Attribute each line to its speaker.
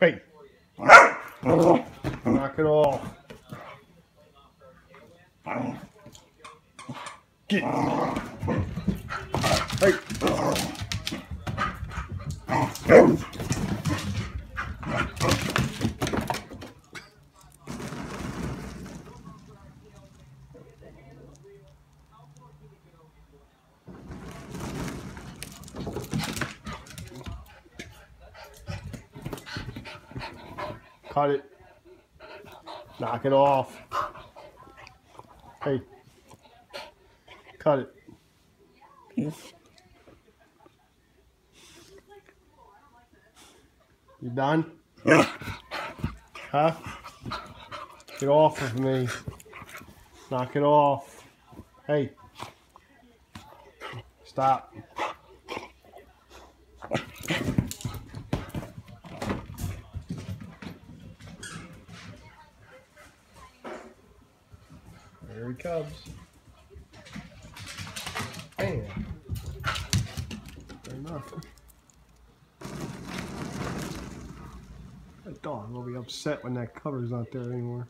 Speaker 1: Hey. Knock it off. Get. Hey. Cut it. Knock it off. Hey. Cut it. You done? Huh? Get off of me. Knock it off. Hey. Stop. There he comes. Bam. Fair enough. That dog will be upset when that cover's not there anymore.